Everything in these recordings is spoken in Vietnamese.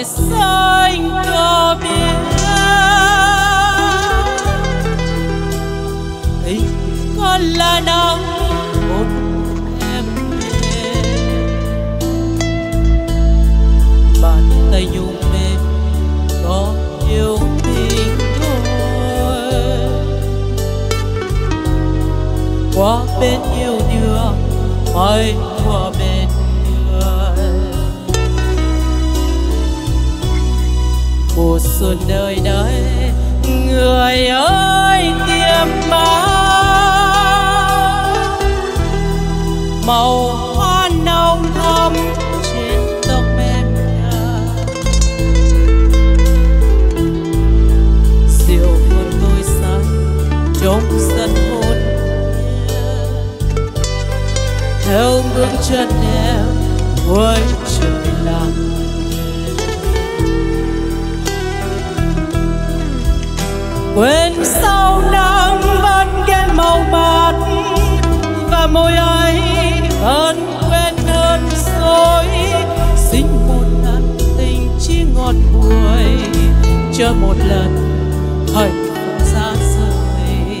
Trời xanh có biết ấy con là nắng xuân đời đây người ơi, tiêm bao. Màu hoa nồng thắm trên tóc em nhà. Rượu hôn tôi say trong sân hôn theo bước chân em với quên sau nắng vẫn ghé màu mặt và môi ấy vẫn quen hơn rồi xin một lần tình chỉ ngọt bùi chờ một lần hạnh phúc xa rời.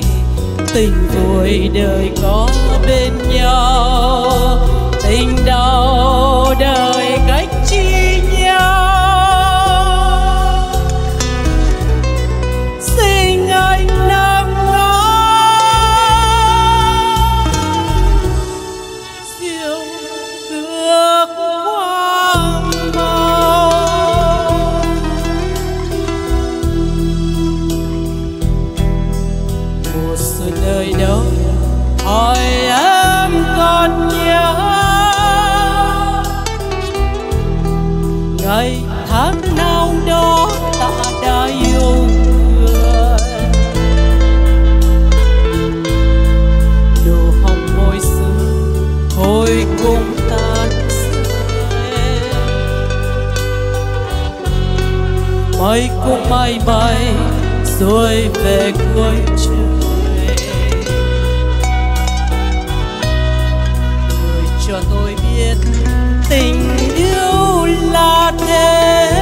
Tình vui đời có bên nhau. Tháng nào đó ta đã yêu người. Đồ hồng môi xưa thôi cũng tan mây cũng bay bay rồi về cuối trời. Người cho tôi biết thế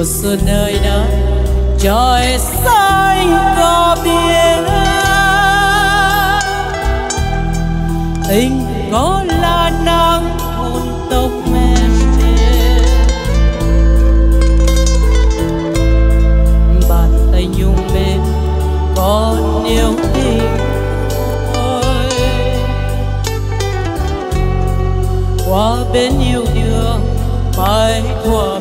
mùa xuân nơi đây trời xanh có biển tình có là nắng hôn tóc em mềm bàn tay nhung mềm còn yêu tình thôi. Qua bên yêu đương phải qua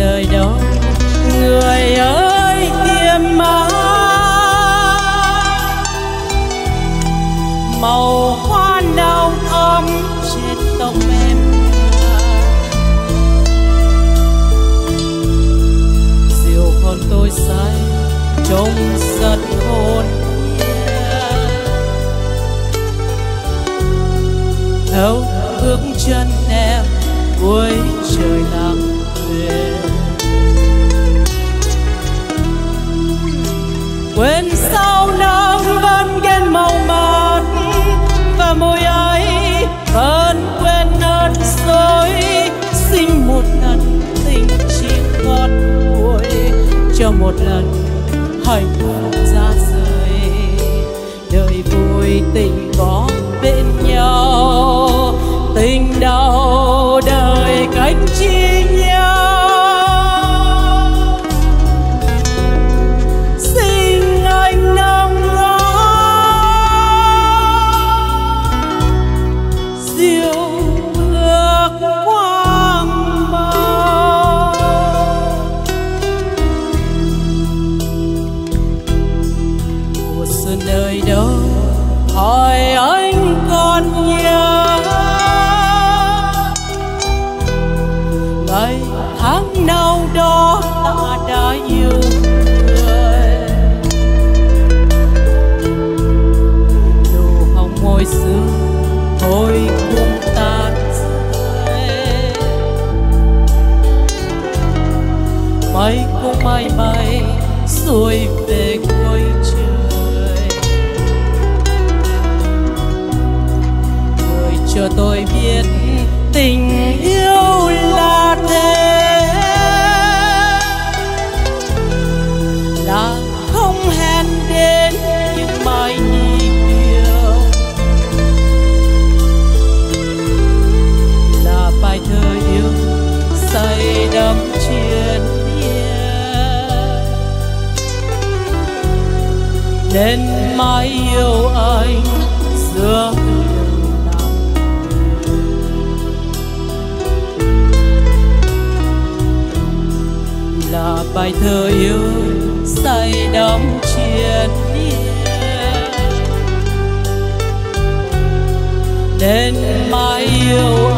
nơi đó. Người ơi, tiêm má. Màu hoa nâu ấm trên tóc em. Rượu còn tôi say trong giật hồn thấu bước chân em, cuối trời nắng cho tôi biết tình yêu là thế. Là không hẹn đến những mai nhịp yêu là bài thơ yêu say đắm chiến yên đến mãi yêu anh giữa tuổi thơ yêu say đắm triền miên. Đến mai yêu